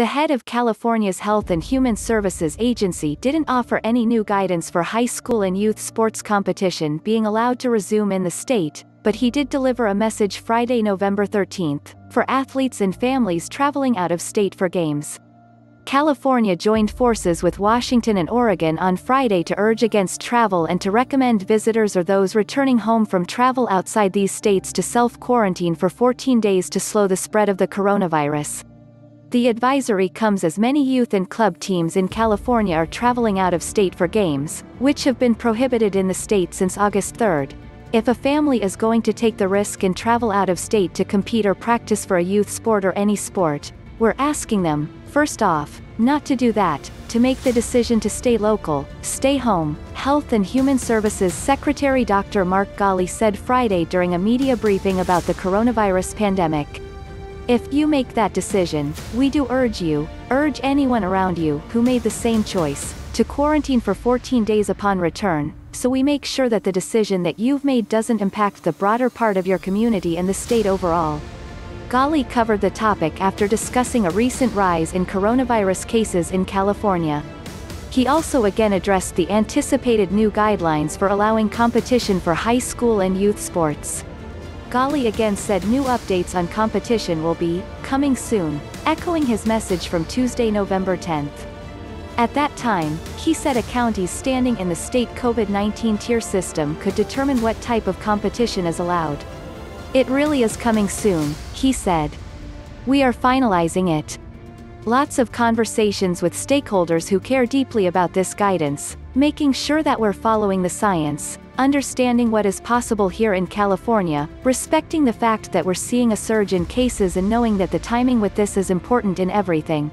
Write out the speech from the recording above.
The head of California's Health and Human Services Agency didn't offer any new guidance for high school and youth sports competition being allowed to resume in the state, but he did deliver a message Friday, November 13th, for athletes and families traveling out of state for games. California joined forces with Washington and Oregon on Friday to urge against travel and to recommend visitors or those returning home from travel outside these states to self-quarantine for 14 days to slow the spread of the coronavirus. The advisory comes as many youth and club teams in California are traveling out of state for games, which have been prohibited in the state since August 3. If a family is going to take the risk and travel out of state to compete or practice for a youth sport or any sport, we're asking them, first off, not to do that, to make the decision to stay local, stay home, Health and Human Services Secretary Dr. Mark Ghaly said Friday during a media briefing about the coronavirus pandemic. If you make that decision, we do urge you, urge anyone around you who made the same choice, to quarantine for 14 days upon return, so we make sure that the decision that you've made doesn't impact the broader part of your community and the state overall. Ghaly covered the topic after discussing a recent rise in coronavirus cases in California. He also again addressed the anticipated new guidelines for allowing competition for high school and youth sports. Ghaly again said new updates on competition will be coming soon, echoing his message from Tuesday, November 10th. At that time, he said a county's standing in the state COVID-19 tier system could determine what type of competition is allowed. It really is coming soon, he said. We are finalizing it. Lots of conversations with stakeholders who care deeply about this guidance, making sure that we're following the science, understanding what is possible here in California, respecting the fact that we're seeing a surge in cases and knowing that the timing with this is important in everything.